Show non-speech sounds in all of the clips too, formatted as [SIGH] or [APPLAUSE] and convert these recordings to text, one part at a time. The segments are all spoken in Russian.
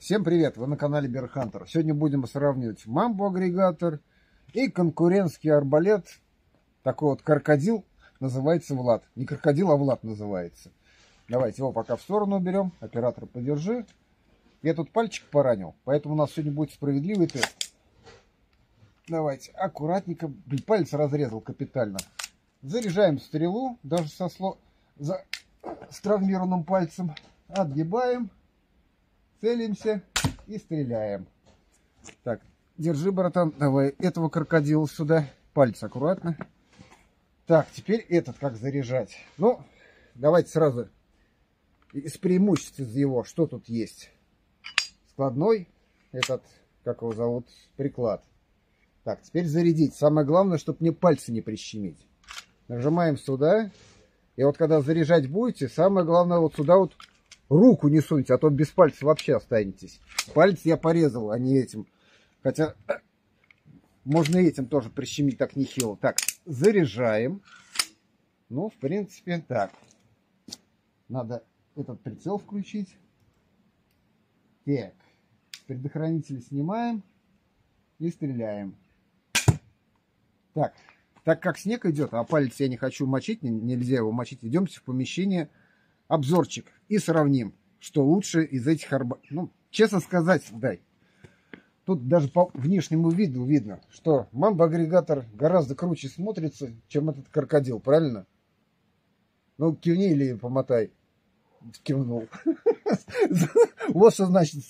Всем привет! Вы на канале Берхантер. Сегодня будем сравнивать мамбу агрегатор и конкурентский арбалет. Такой вот крокодил называется Влад. Не крокодил, а Влад называется. Давайте его пока в сторону уберем. Оператор, подержи. Я тут пальчик поранил, поэтому у нас сегодня будет справедливый тест. Давайте, аккуратненько. Блин, палец разрезал капитально. Заряжаем стрелу, даже со сло... За... травмированным пальцем. Отгибаем целимся и стреляем. Так, держи, братан, давай этого крокодила сюда. Пальцы аккуратно. Так, теперь этот как заряжать. Ну, давайте сразу из преимуществ из его, что тут есть. Складной, этот, как его зовут, приклад. Так, теперь зарядить. Самое главное, чтобы мне пальцы не прищемить. Нажимаем сюда. И вот когда заряжать будете, самое главное вот сюда вот руку не суньте, а то без пальца вообще останетесь. Палец я порезал, а не этим. Хотя [CLEARS THROAT] можно этим тоже прищемить так нехило. Так, заряжаем. Ну, в принципе, так. Надо этот прицел включить. Так. Предохранитель снимаем и стреляем. Так, так как снег идет, а палец я не хочу мочить, нельзя его мочить, идемте в помещение обзорчик и сравним, что лучше из этих арбалетов. Ну, честно сказать, дай. Тут даже по внешнему виду видно, что мамба-агрегатор гораздо круче смотрится, чем этот крокодил, правильно? Ну, кивни или помотай. Кивнул. [LAUGHS] Вот что значит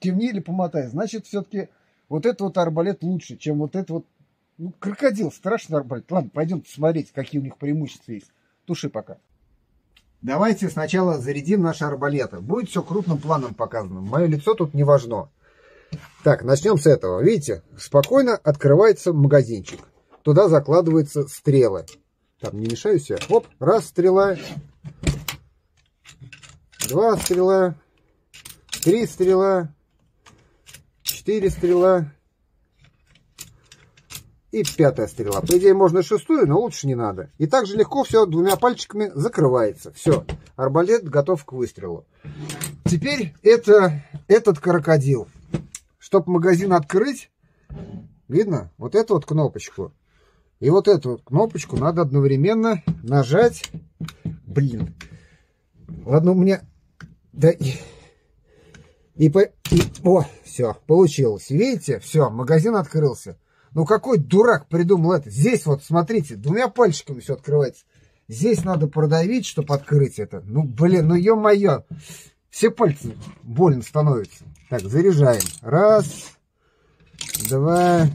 кивни или помотай. Значит, все-таки вот этот вот арбалет лучше, чем вот этот вот ну, крокодил, страшный арбалет. Ладно, пойдем смотреть, какие у них преимущества есть. Туши пока. Давайте сначала зарядим наши арбалеты. Будет все крупным планом показано. Мое лицо тут не важно. Так, начнем с этого. Видите, спокойно открывается магазинчик. Туда закладываются стрелы. Там, не мешаю себе. Оп, раз стрела. Два стрела. Три стрела. Четыре стрела. И пятая стрела. По идее, можно шестую, но лучше не надо. И также легко все двумя пальчиками закрывается. Все, арбалет готов к выстрелу. Теперь это этот крокодил. Чтобы магазин открыть, видно, вот эту вот кнопочку. И вот эту вот кнопочку надо одновременно нажать. Блин. Ладно, у меня... Да... И, по... и... О, все, получилось. Видите? Все, магазин открылся. Ну какой дурак придумал это? Здесь вот, смотрите, двумя пальчиками все открывается. Здесь надо продавить, чтобы открыть это. Ну, блин, ну ё-моё. Все пальцы больно становятся. Так, заряжаем. Раз, два,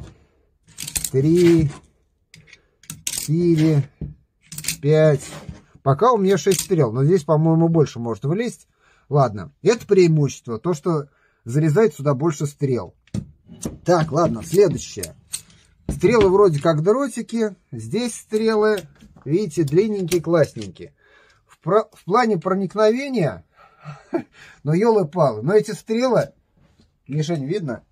три, четыре, пять. Пока у меня шесть стрел, но здесь, по-моему, больше может вылезть. Ладно, это преимущество, то, что зарезает сюда больше стрел. Так, ладно, следующее. Стрелы вроде как дротики. Здесь стрелы, видите, длинненькие, классненькие. В, про... в плане проникновения, [LAUGHS] ну елы-палы, но эти стрелы, мишень видно?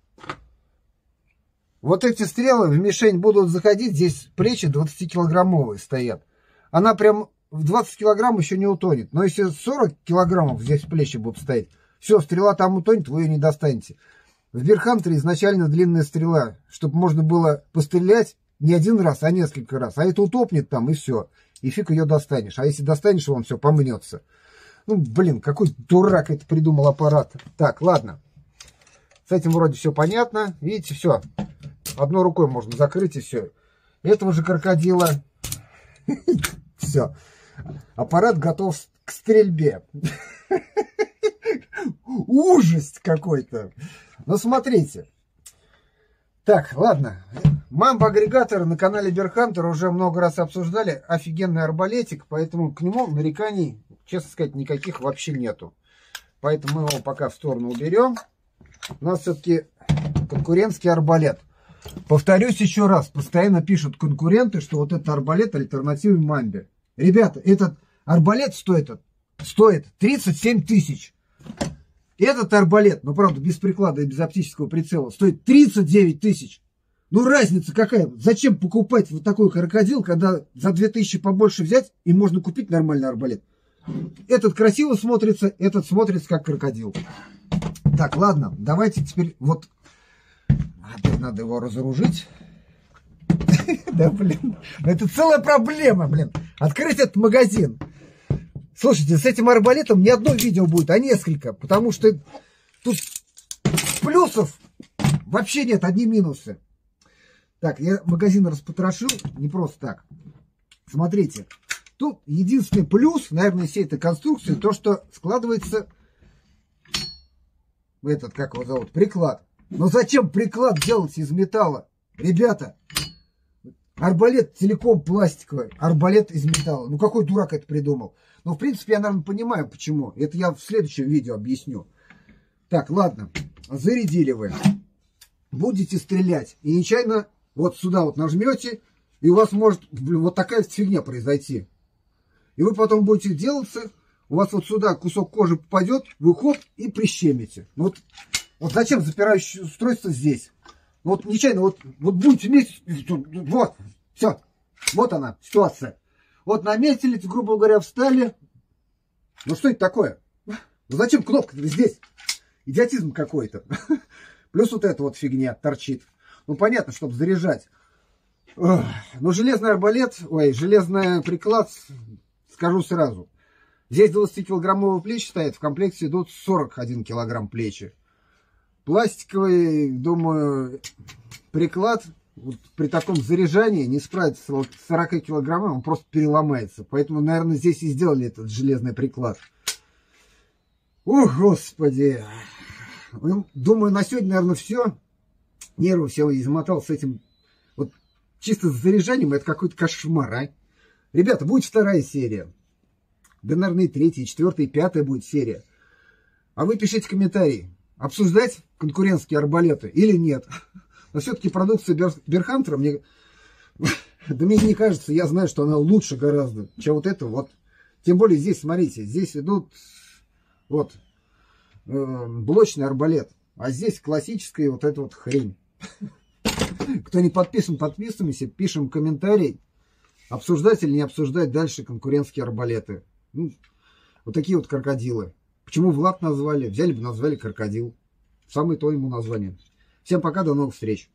Вот эти стрелы в мишень будут заходить, здесь плечи 20-килограммовые стоят. Она прям в 20 килограмм еще не утонет. Но если 40 килограммов здесь плечи будут стоять, все, стрела там утонет, вы ее не достанете. В Берхантере изначально длинная стрела, чтобы можно было пострелять не один раз, а несколько раз. А это утопнет там, и все. И фиг ее достанешь. А если достанешь, он все помнется. Ну, блин, какой дурак это придумал аппарат. Так, ладно. С этим вроде все понятно. Видите, все. Одной рукой можно закрыть и все. Этого же крокодила. [LAUGHS] Все. Аппарат готов к стрельбе. [LAUGHS] Ужас какой-то. Ну, смотрите. Так, ладно. Мамба-агрегатор на канале Берхантер уже много раз обсуждали. Офигенный арбалетик, поэтому к нему нареканий, честно сказать, никаких вообще нету. Поэтому мы его пока в сторону уберем. У нас все-таки конкурентский арбалет. Повторюсь еще раз, постоянно пишут конкуренты, что вот этот арбалет альтернативный мамбе. Ребята, этот арбалет стоит, стоит 37 тысяч. Этот арбалет, ну правда без приклада и без оптического прицела, стоит 39 тысяч. Ну разница какая? Зачем покупать вот такой крокодил, когда за 2000 побольше взять и можно купить нормальный арбалет? Этот красиво смотрится, этот смотрится как крокодил. Так, ладно, давайте теперь вот... Опять надо его разоружить. [LAUGHS] Да, блин. Это целая проблема, блин. Открыть этот магазин. Слушайте, с этим арбалетом не одно видео будет, а несколько. Потому что тут плюсов вообще нет, одни минусы. Так, я магазин распотрошил, не просто так. Смотрите, тут единственный плюс, наверное, всей этой конструкции, то, что складывается этот, как его зовут, приклад. Но зачем приклад делать из металла? Ребята, арбалет целиком пластиковый, арбалет из металла. Ну какой дурак это придумал? Ну, в принципе, я, наверное, понимаю, почему. Это я в следующем видео объясню. Так, ладно, зарядили вы. Будете стрелять. И нечаянно вот сюда вот нажмете, и у вас может вот такая фигня произойти. И вы потом будете делаться, у вас вот сюда кусок кожи попадет, вы хоп и прищемите. Ну вот, вот зачем запирающее устройство здесь? Ну вот нечаянно, вот, вот будете вместе, вот, все, вот она ситуация. Вот наметили, грубо говоря, встали. Ну что это такое? Ну зачем кнопка здесь? Идиотизм какой-то. [LAUGHS] Плюс вот эта вот фигня торчит. Ну понятно, чтобы заряжать. Но ну, железный арбалет, ой, железный приклад, скажу сразу. Здесь 20-килограммовые плечи стоят, в комплекте идут 41 килограмм плечи. Пластиковый, думаю, приклад вот при таком заряжании не справится с 40 килограммами, он просто переломается. Поэтому, наверное, здесь и сделали этот железный приклад. Ух, господи. Ну, думаю, на сегодня, наверное, все. Нервы все измотал с этим. Вот чисто с заряжанием это какой-то кошмар, а? Ребята, будет вторая серия. Да, наверное, и третья, и четвертая, и пятая будет серия. А вы пишите комментарии. Обсуждать конкурентские арбалеты или нет. Но все-таки продукция Берхантера мне... [LAUGHS] Да мне не кажется, я знаю, что она лучше гораздо, чем вот это вот. Тем более здесь, смотрите, здесь идут вот э, блочный арбалет. А здесь классическая вот эта вот хрень. [LAUGHS] Кто не подписан, подписываемся, пишем комментарий. Обсуждать или не обсуждать дальше конкурентские арбалеты. Ну, вот такие вот крокодилы. Почему Влад назвали? Взяли бы назвали крокодил. Самое то ему название. Всем пока, до новых встреч.